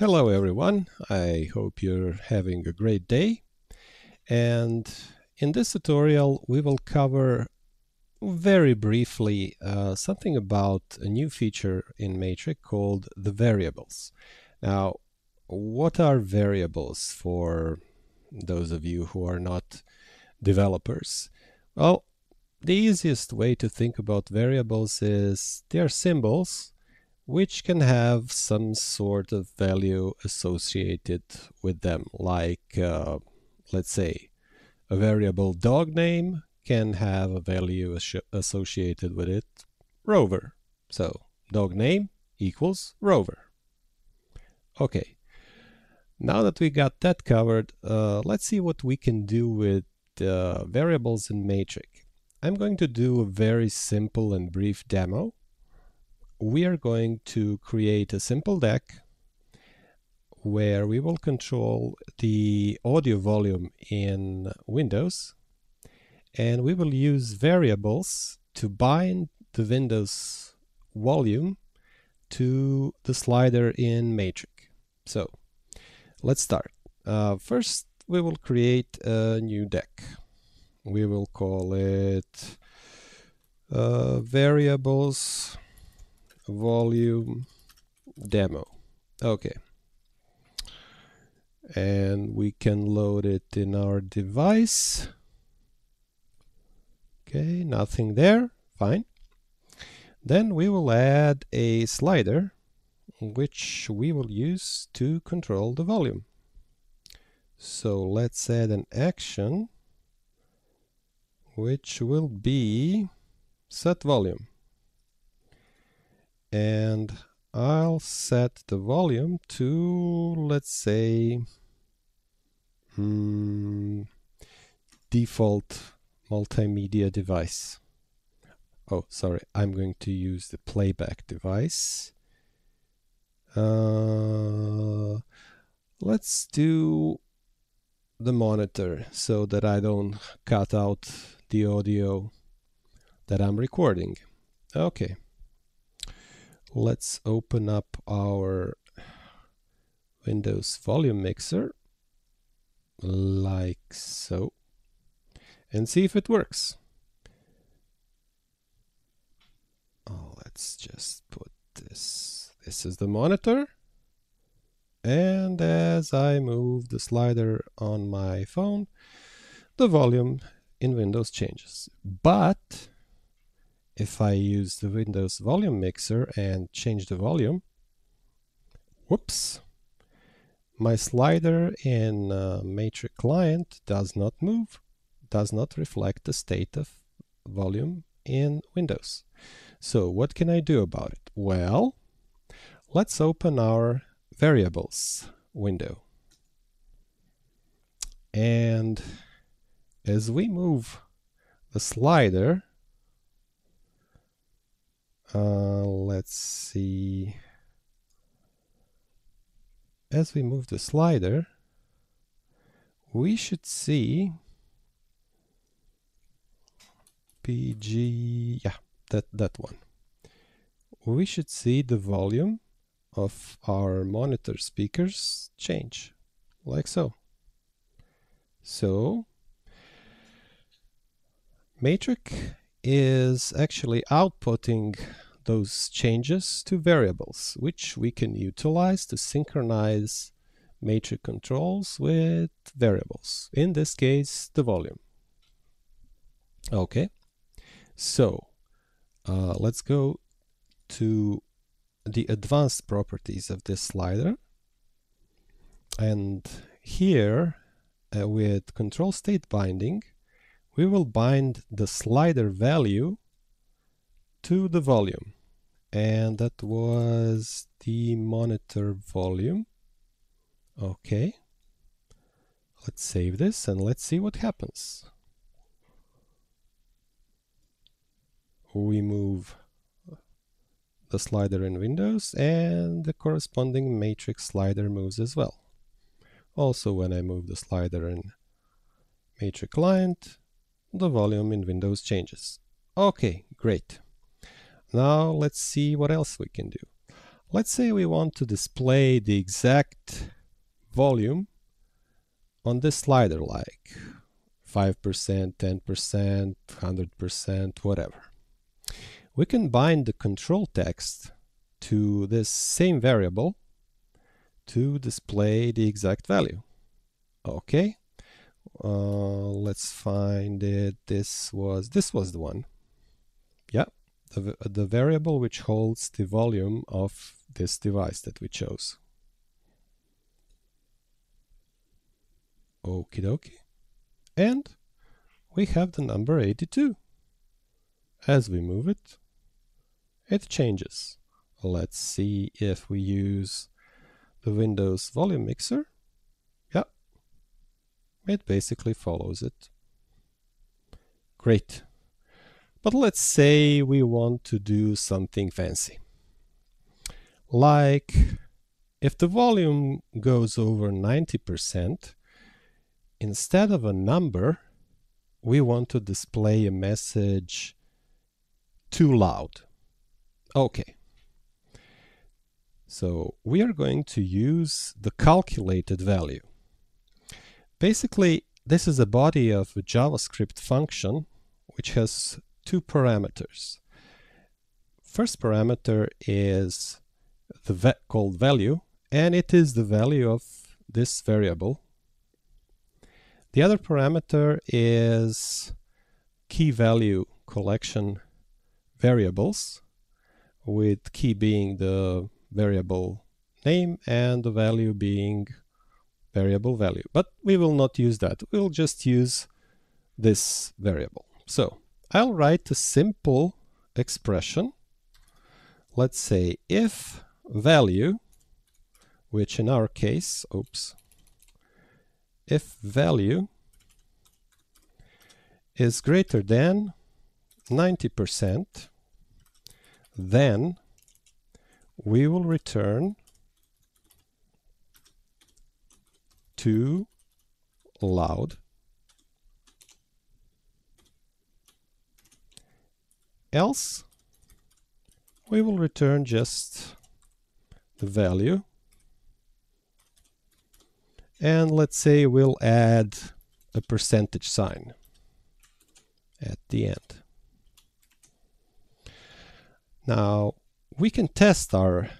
Hello everyone, I hope you're having a great day and in this tutorial we will cover very briefly uh, something about a new feature in MATRIC called the variables. Now what are variables for those of you who are not developers? Well, the easiest way to think about variables is they're symbols which can have some sort of value associated with them like uh, let's say a variable dog name can have a value associated with it rover. So dog name equals rover. Okay. Now that we got that covered uh, let's see what we can do with uh, variables in MATRIC. I'm going to do a very simple and brief demo we are going to create a simple deck where we will control the audio volume in Windows and we will use variables to bind the Windows volume to the slider in MATRIC. So let's start. Uh, first we will create a new deck. We will call it uh, variables volume demo. Okay. And we can load it in our device. Okay nothing there. Fine. Then we will add a slider which we will use to control the volume. So let's add an action which will be set volume and I'll set the volume to let's say hmm, default multimedia device. Oh sorry I'm going to use the playback device. Uh, let's do the monitor so that I don't cut out the audio that I'm recording. Okay let's open up our Windows volume mixer like so and see if it works. Oh, let's just put this. This is the monitor. And as I move the slider on my phone, the volume in Windows changes. But if I use the Windows volume mixer and change the volume, whoops, my slider in uh, MATRIC client does not move, does not reflect the state of volume in Windows. So what can I do about it? Well, let's open our variables window. And as we move the slider uh, let's see. As we move the slider, we should see PG, yeah, that, that one. We should see the volume of our monitor speakers change, like so. So, MATRIC is actually outputting those changes to variables, which we can utilize to synchronize MATRIC controls with variables. In this case, the volume. Okay, so uh, let's go to the advanced properties of this slider. And here, uh, with control state binding, we will bind the slider value to the volume. And that was the monitor volume. Okay. Let's save this and let's see what happens. We move the slider in Windows and the corresponding MATRIC slider moves as well. Also when I move the slider in MATRIC client the volume in Windows changes. Okay, great. Now let's see what else we can do. Let's say we want to display the exact volume on this slider like 5%, 10%, 100%, whatever. We can bind the control text to this same variable to display the exact value. Okay, uh, let's find it. This was this was the one. Yeah, the, the variable which holds the volume of this device that we chose. Okie dokie. And we have the number 82. As we move it, it changes. Let's see if we use the Windows volume mixer. It basically follows it. Great. But let's say we want to do something fancy. Like if the volume goes over 90%, instead of a number, we want to display a message too loud. Okay. So we are going to use the calculated value. Basically, this is a body of a JavaScript function which has two parameters. First parameter is the called value, and it is the value of this variable the other parameter is key value collection variables with key being the variable name and the value being variable value. But we will not use that. We'll just use this variable. So I'll write a simple expression. Let's say if value, which in our case, oops, if value is greater than 90%, then we will return too loud. Else we will return just the value. And let's say we'll add a percentage sign at the end. Now we can test our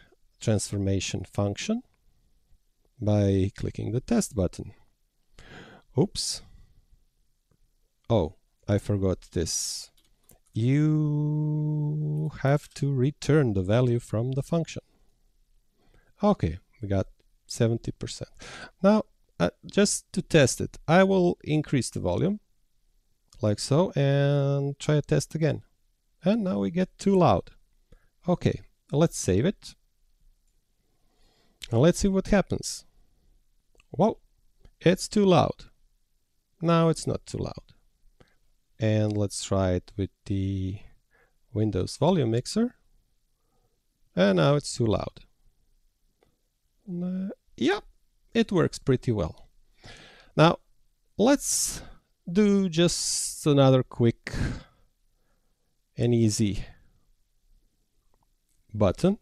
transformation function by clicking the test button. Oops. Oh, I forgot this. You have to return the value from the function. Okay, we got 70%. Now, uh, just to test it, I will increase the volume like so and try a test again. And now we get too loud. Okay, let's save it. And let's see what happens. Whoa, it's too loud. Now it's not too loud. And let's try it with the Windows volume mixer. And now it's too loud. Uh, yeah, it works pretty well. Now, let's do just another quick and easy button.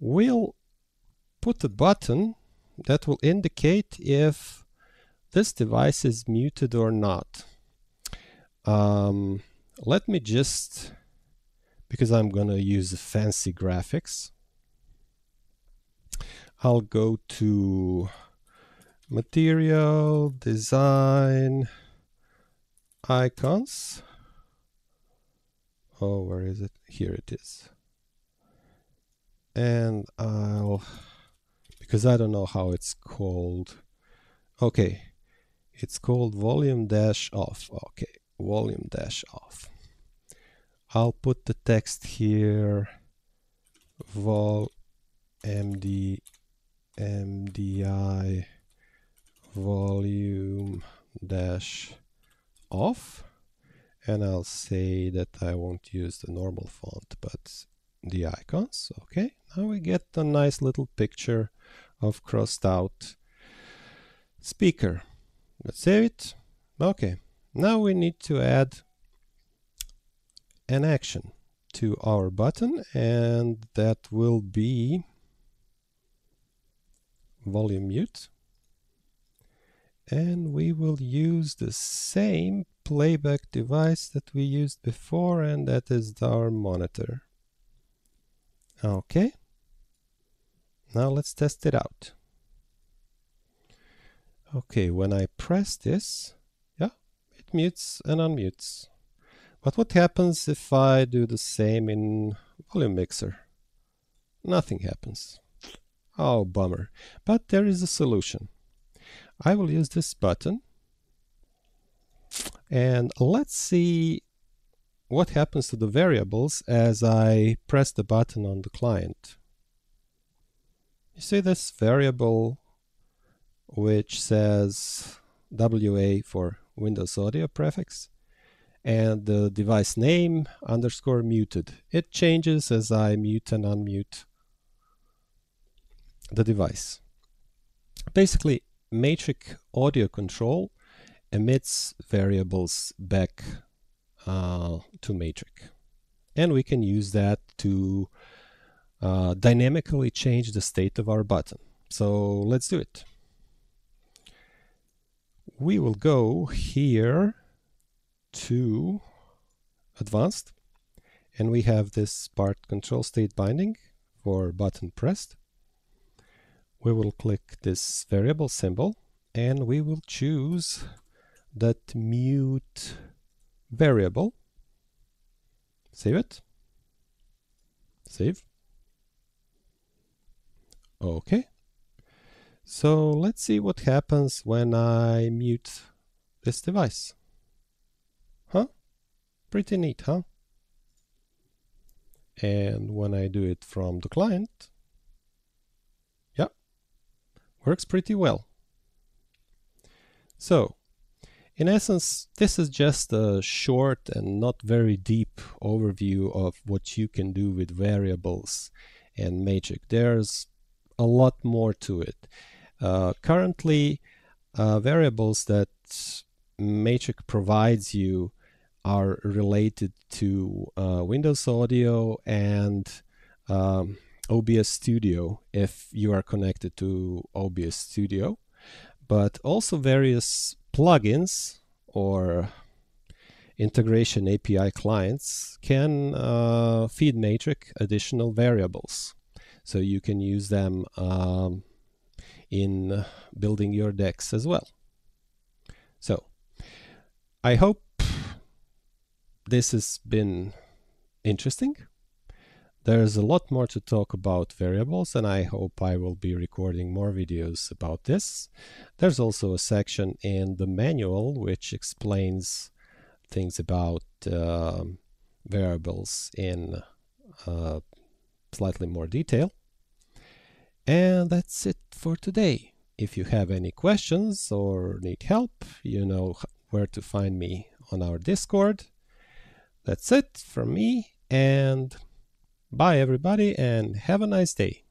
We'll put a button that will indicate if this device is muted or not. Um, let me just, because I'm going to use fancy graphics, I'll go to material, design, icons. Oh, where is it? Here it is. And I'll, because I don't know how it's called. Okay, it's called volume dash off. Okay, volume dash off. I'll put the text here vol md mdi volume dash off and I'll say that I won't use the normal font but the icons. Okay now we get a nice little picture of crossed out speaker. Let's save it. Okay now we need to add an action to our button and that will be volume mute. And we will use the same playback device that we used before and that is our monitor okay. Now let's test it out. Okay when I press this yeah it mutes and unmutes. But what happens if I do the same in volume mixer? Nothing happens. Oh bummer. But there is a solution. I will use this button. And let's see what happens to the variables as I press the button on the client. You see this variable which says WA for Windows Audio prefix and the device name underscore muted. It changes as I mute and unmute the device. Basically, MATRIC audio control emits variables back uh, to MATRIC. And we can use that to uh, dynamically change the state of our button. So let's do it. We will go here to advanced and we have this part control state binding for button pressed we will click this variable symbol and we will choose that mute variable. Save it. Save. Okay. So let's see what happens when I mute this device. Huh? Pretty neat, huh? And when I do it from the client, yeah, works pretty well. So, in essence, this is just a short and not very deep overview of what you can do with variables and MATRIC. There's a lot more to it. Uh, currently, uh, variables that MATRIC provides you are related to uh, Windows Audio and um, OBS Studio if you are connected to OBS Studio, but also various plugins or integration API clients can uh, feed MATRIC additional variables. So you can use them um, in building your decks as well. So I hope this has been interesting. There's a lot more to talk about variables and I hope I will be recording more videos about this. There's also a section in the manual which explains things about uh, variables in uh, slightly more detail. And that's it for today. If you have any questions or need help, you know where to find me on our Discord. That's it from me and Bye, everybody, and have a nice day.